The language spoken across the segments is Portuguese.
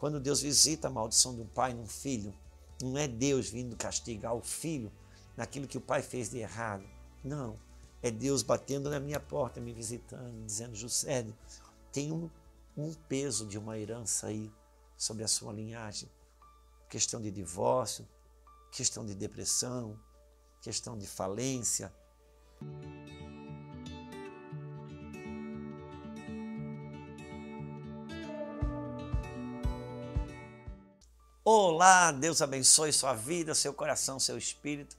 Quando Deus visita a maldição de um pai num filho, não é Deus vindo castigar o filho naquilo que o pai fez de errado. Não. É Deus batendo na minha porta, me visitando, dizendo: José, tem um, um peso de uma herança aí sobre a sua linhagem. Questão de divórcio, questão de depressão, questão de falência. Olá, Deus abençoe sua vida, seu coração, seu espírito.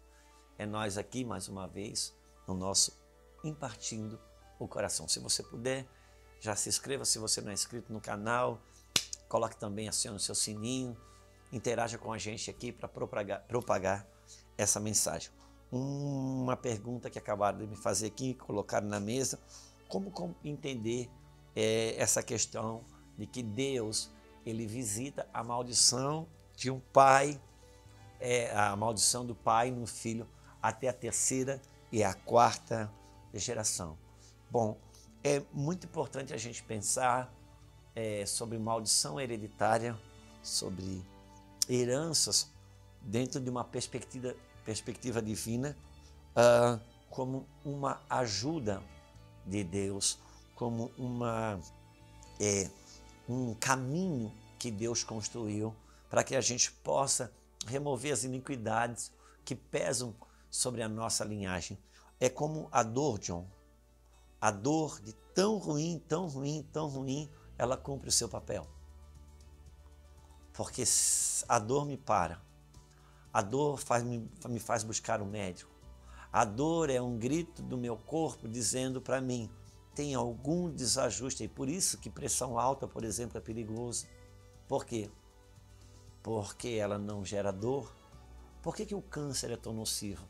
É nós aqui mais uma vez no nosso Impartindo o Coração. Se você puder, já se inscreva se você não é inscrito no canal, coloque também acione o seu sininho, interaja com a gente aqui para propagar, propagar essa mensagem. Uma pergunta que acabaram de me fazer aqui, colocaram na mesa, como, entender é, essa questão de que Deus ele visita a maldição de um pai, é, a maldição do pai no filho até a terceira e a quarta geração. Bom, é muito importante a gente pensar é, sobre maldição hereditária, sobre heranças dentro de uma perspectiva, perspectiva divina, uh, como uma ajuda de Deus, como uma é, um caminho que Deus construiu para que a gente possa remover as iniquidades que pesam sobre a nossa linhagem. É como a dor, John. A dor de tão ruim, tão ruim, tão ruim, ela cumpre o seu papel. Porque a dor me para. A dor faz, me, me faz buscar o um médico. A dor é um grito do meu corpo dizendo para mim: tem algum desajuste. E por isso que pressão alta, por exemplo, é perigoso. Por quê? Porque ela não gera dor. Por que, que o câncer é tão nocivo?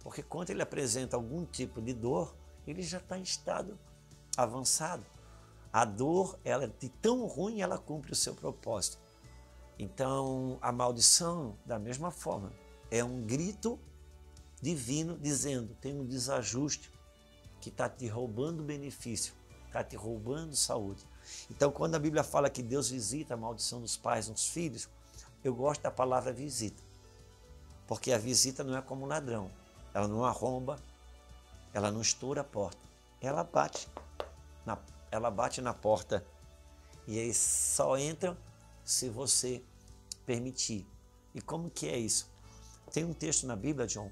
Porque quando ele apresenta algum tipo de dor, ele já está em estado avançado. A dor, ela é de tão ruim, ela cumpre o seu propósito. Então, a maldição, da mesma forma, é um grito divino dizendo: tem um desajuste, que está te roubando benefício, está te roubando saúde. Então, quando a Bíblia fala que Deus visita a maldição dos pais nos filhos, eu gosto da palavra visita. Porque a visita não é como um ladrão. Ela não arromba, ela não estoura a porta. Ela bate na, ela bate na porta. E aí só entra se você permitir. E como que é isso? Tem um texto na Bíblia, John,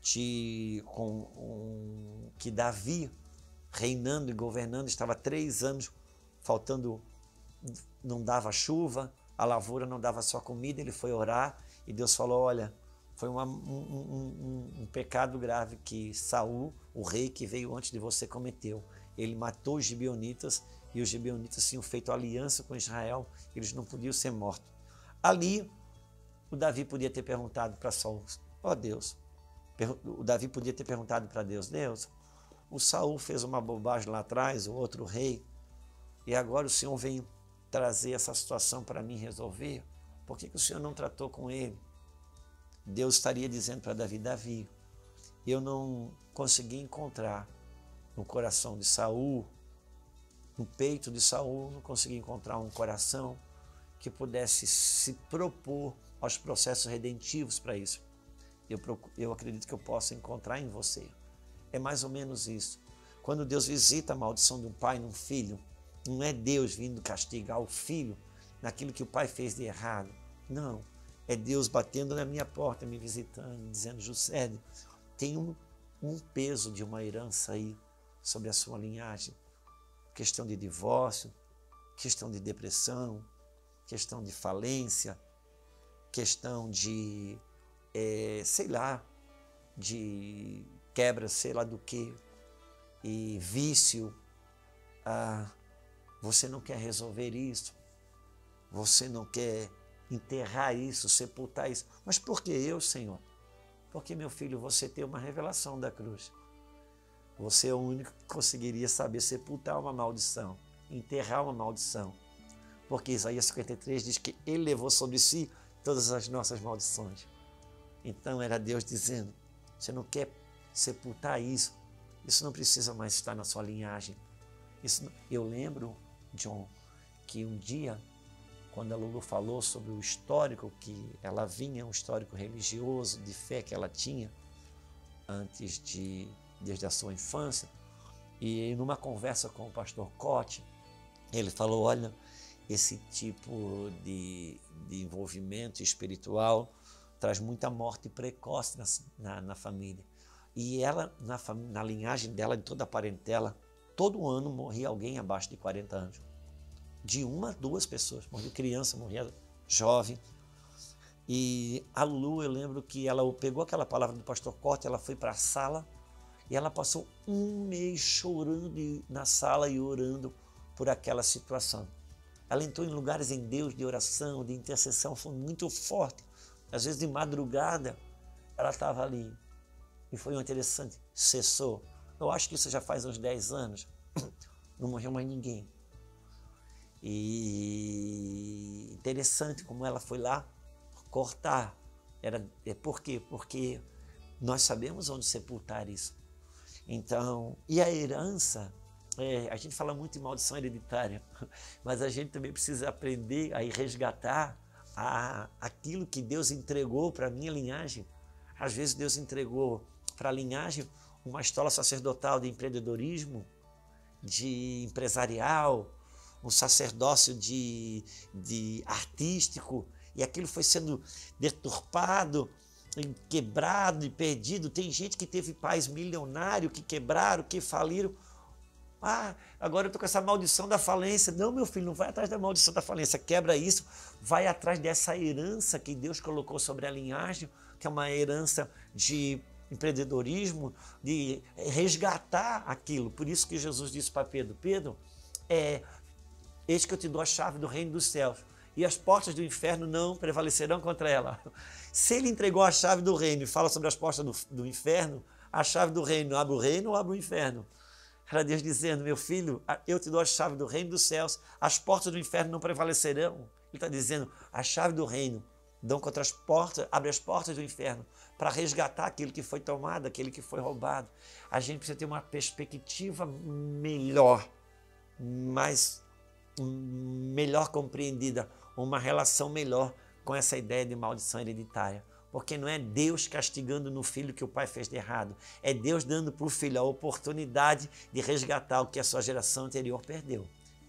de, com, um, que Davi, reinando e governando, estava três anos faltando, não dava chuva, a lavoura não dava só comida, ele foi orar e Deus falou: Olha, foi uma, um, um, um, pecado grave que Saul, o rei que veio antes de você, cometeu. Ele matou os gibeonitas e os gibeonitas tinham feito aliança com Israel, eles não podiam ser mortos. Ali, o Davi podia ter perguntado para Saul: Ó oh Deus, o Davi podia ter perguntado para Deus: Deus, o Saul fez uma bobagem lá atrás, o outro rei, e agora o Senhor vem trazer essa situação para mim resolver. Por que, que o Senhor não tratou com ele? Deus estaria dizendo para Davi: Davi, eu não consegui encontrar no coração de Saul, no peito de Saul, não consegui encontrar um coração que pudesse se propor aos processos redentivos para isso eu, eu acredito que eu possa encontrar em você. É mais ou menos isso. Quando Deus visita a maldição de um pai num filho, não é Deus vindo castigar o filho naquilo que o pai fez de errado. Não. É Deus batendo na minha porta, me visitando, dizendo: José, tem um, um peso de uma herança aí sobre a sua linhagem. Questão de divórcio, questão de depressão, questão de falência, questão de é, sei lá, de quebra, sei lá do que, e vício. Ah, você não quer resolver isso, você não quer enterrar isso, sepultar isso. Mas por que eu, Senhor? Porque, meu filho, você tem uma revelação da cruz. Você é o único que conseguiria saber sepultar uma maldição, enterrar uma maldição. Porque Isaías 53 diz que ele levou sobre si todas as nossas maldições. Então era Deus dizendo: você não quer sepultar isso, isso não precisa mais estar na sua linhagem. Isso, eu lembro, John, que um dia quando a Lulu falou sobre o histórico que ela vinha, um histórico religioso, de fé que ela tinha antes de, desde a sua infância. E numa conversa com o pastor Cote, ele falou: olha, esse tipo de, de envolvimento espiritual traz muita morte precoce na, na, na família. E ela, na, na linhagem dela, de toda a parentela, todo ano morria alguém abaixo de 40 anos. De uma duas pessoas. Morria criança, morria jovem. E a Lu, eu lembro que ela pegou aquela palavra do pastor Corte, ela foi para a sala e ela passou um mês chorando na sala e orando por aquela situação. Ela entrou em lugares em Deus de oração, de intercessão, foi muito forte. Às vezes de madrugada ela estava ali. E foi interessante, cessou. Eu acho que isso já faz uns 10 anos. Não morreu mais ninguém. E interessante como ela foi lá cortar. Era, é por quê? Porque nós sabemos onde sepultar isso. Então, e a herança é, a gente fala muito em maldição hereditária, mas a gente também precisa aprender a resgatar a, aquilo que Deus entregou para a minha linhagem. Às vezes Deus entregou para a linhagem uma escola sacerdotal de empreendedorismo, de empresarial, um sacerdócio de, de artístico, e aquilo foi sendo deturpado, quebrado e perdido. Tem gente que teve pais milionários que quebraram, que faliram ah, agora eu estou com essa maldição da falência. Não, meu filho, não vai atrás da maldição da falência. Quebra isso, vai atrás dessa herança que Deus colocou sobre a linhagem, que é uma herança de empreendedorismo, de resgatar aquilo. Por isso que Jesus disse para Pedro: Pedro, é, eis que eu te dou a chave do reino dos céus e as portas do inferno não prevalecerão contra ela. Se ele entregou a chave do reino e fala sobre as portas do, do inferno, a chave do reino abre o reino ou abre o inferno? Era Deus dizendo: Meu filho, eu te dou a chave do reino dos céus, as portas do inferno não prevalecerão. Ele está dizendo: A chave do reino dão contra as portas, abre as portas do inferno para resgatar aquilo que foi tomado, aquele que foi roubado. A gente precisa ter uma perspectiva melhor, mais melhor compreendida, uma relação melhor com essa ideia de maldição hereditária. Porque não é Deus castigando no filho que o pai fez de errado. É Deus dando para o filho a oportunidade de resgatar o que a sua geração anterior perdeu.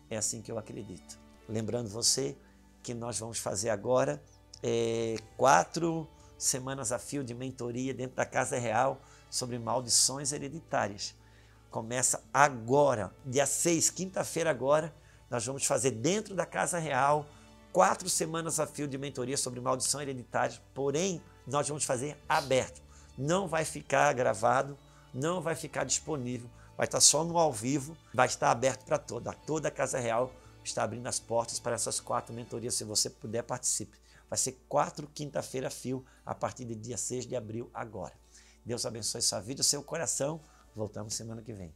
É assim que eu acredito. Lembrando você que nós vamos fazer agora é, quatro semanas a fio de mentoria dentro da Casa Real sobre maldições hereditárias. Começa agora, dia 6, quinta-feira agora, nós vamos fazer dentro da Casa Real quatro semanas a fio de mentoria sobre maldição hereditária, porém nós vamos fazer aberto. Não vai ficar gravado, não vai ficar disponível, vai estar só no ao vivo, vai estar aberto para toda. Toda a Casa Real está abrindo as portas para essas quatro mentorias, se você puder participe. Vai ser quatro quinta-feira fio, a partir do dia 6 de abril agora. Deus abençoe sua vida, seu coração. Voltamos semana que vem.